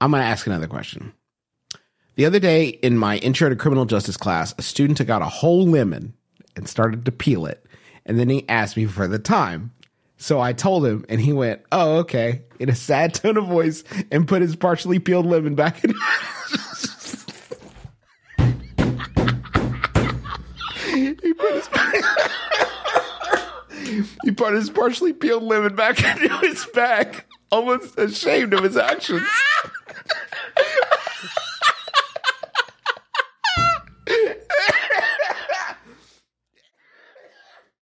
I'm going to ask another question. The other day in my intro to criminal justice class, a student took out a whole lemon and started to peel it. And then he asked me for the time. So I told him, and he went, Oh, okay, in a sad tone of voice, and put his partially peeled lemon back in. he put his. he put his partially peeled lemon back into his bag, almost ashamed of his actions.